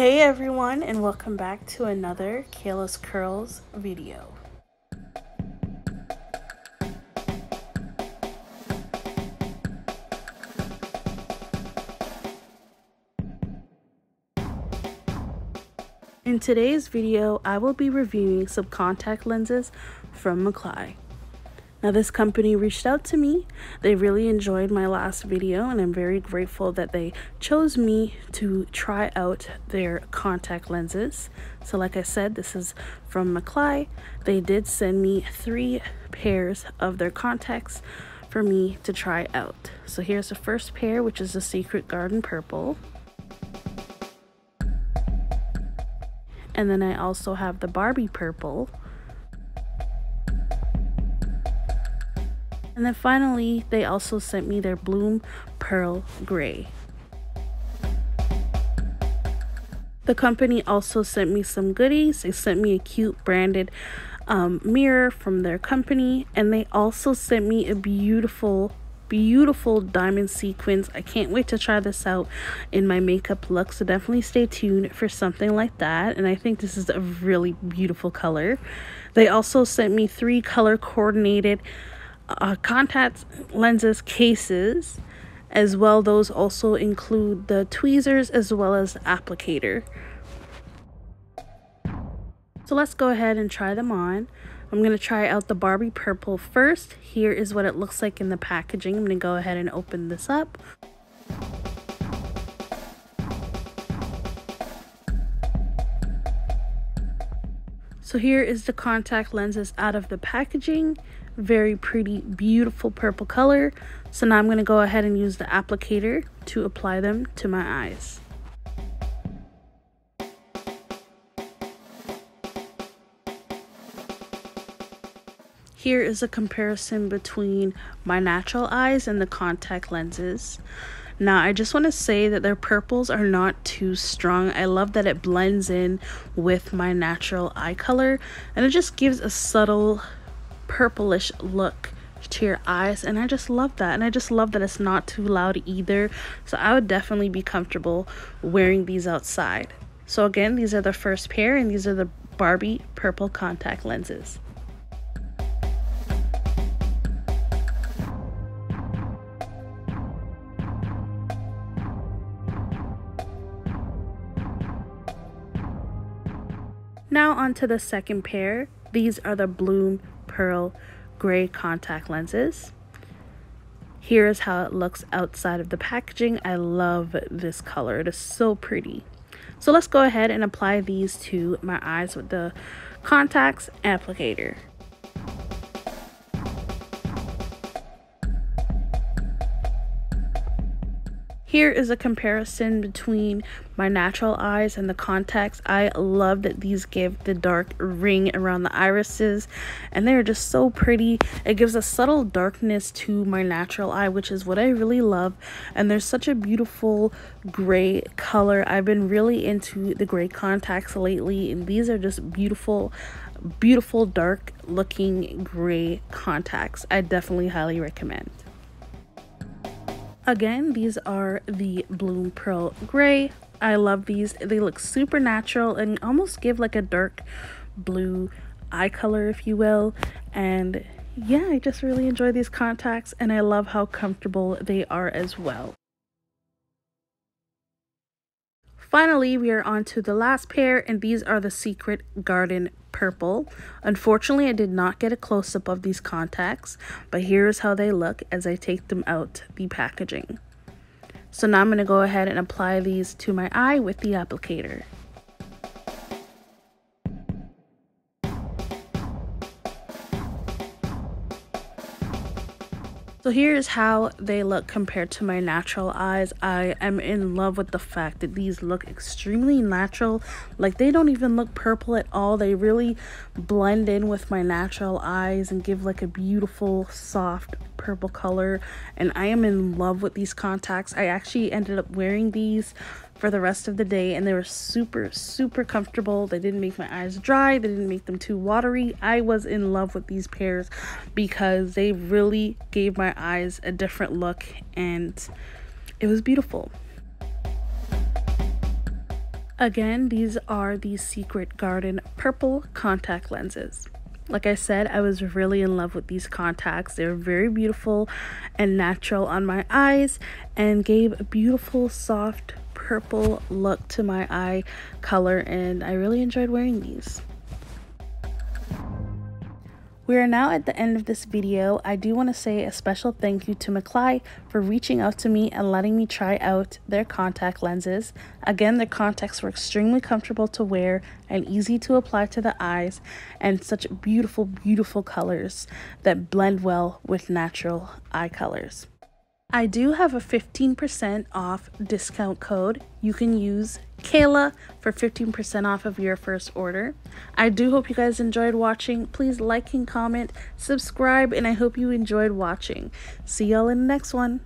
Hey everyone and welcome back to another Kayla's Curls video. In today's video, I will be reviewing some contact lenses from MCLEYE. Now this company reached out to me. They really enjoyed my last video and I'm very grateful that they chose me to try out their contact lenses. So like I said, this is from MCLEYE. They did send me three pairs of their contacts for me to try out. So here's the first pair, which is the Secret Garden Purple. And then I also have the Barbie Purple And then finally, they also sent me their Bloom Pearl Gray. The company also sent me some goodies. They sent me a cute branded um, mirror from their company, and they also sent me a beautiful beautiful diamond sequins. I can't wait to try this out in my makeup look. So definitely stay tuned for something like that. And I think this is a really beautiful color. They also sent me three color coordinated uh, contact lenses cases as well those also include the tweezers as well as applicator. So let's go ahead and try them on. I'm going to try out the Barbie purple first. Here is what it looks like in the packaging. I'm going to go ahead and open this up So here is the contact lenses out of the packaging very pretty, beautiful purple color. So now I'm going to go ahead and use the applicator to apply them to my eyes. Here is a comparison between my natural eyes and the contact lenses. Now, I just want to say that their purples are not too strong. I love that it blends in with my natural eye color and it just gives a subtle purplish look to your eyes and I just love that and I just love that it's not too loud either. So I would definitely be comfortable wearing these outside. So again these are the first pair and these are the Barbie purple contact lenses Now on to the second pair. These are the Bloom pearl gray contact lenses. Here is how it looks outside of the packaging. I love this color. It is so pretty. So let's go ahead and apply these to my eyes with the contacts applicator. Here is a comparison between my natural eyes and the contacts. I love that these give the dark ring around the irises and they're just so pretty. It gives a subtle darkness to my natural eye, which is what I really love. And there's such a beautiful gray color. I've been really into the gray contacts lately and these are just beautiful beautiful dark looking gray contacts. I definitely highly recommend. Again, these are the Bloom Pearl Gray. I love these. They look super natural and almost give like a dark blue eye color, if you will. And yeah, I just really enjoy these contacts and I love how comfortable they are as well. Finally, we are on to the last pair, and these are the Secret Garden Purple. Unfortunately, I did not get a close-up of these contacts, but here's how they look as I take them out the packaging. So now I'm going to go ahead and apply these to my eye with the applicator. So here's how they look compared to my natural eyes. I am in love with the fact that these look extremely natural. Like they don't even look purple at all. They really blend in with my natural eyes and give like a beautiful soft purple color. And I am in love with these contacts. I actually ended up wearing these for the rest of the day and they were super super comfortable they didn't make my eyes dry they didn't make them too watery i was in love with these pairs because they really gave my eyes a different look and it was beautiful Again, these are the Secret Garden purple contact lenses. Like I said, I was really in love with these contacts. They're very beautiful and natural on my eyes and gave a beautiful, soft purple look to my eye color, and I really enjoyed wearing these. We are now at the end of this video. I do want to say a special thank you to MCLEYE for reaching out to me and letting me try out their contact lenses. Again, their contacts were extremely comfortable to wear and easy to apply to the eyes and such beautiful, beautiful colors that blend well with natural eye colors. I do have a 15% off discount code. You can use Kayla for 15% off of your first order. I do hope you guys enjoyed watching. Please like and comment, subscribe, and I hope you enjoyed watching. See y'all in the next one.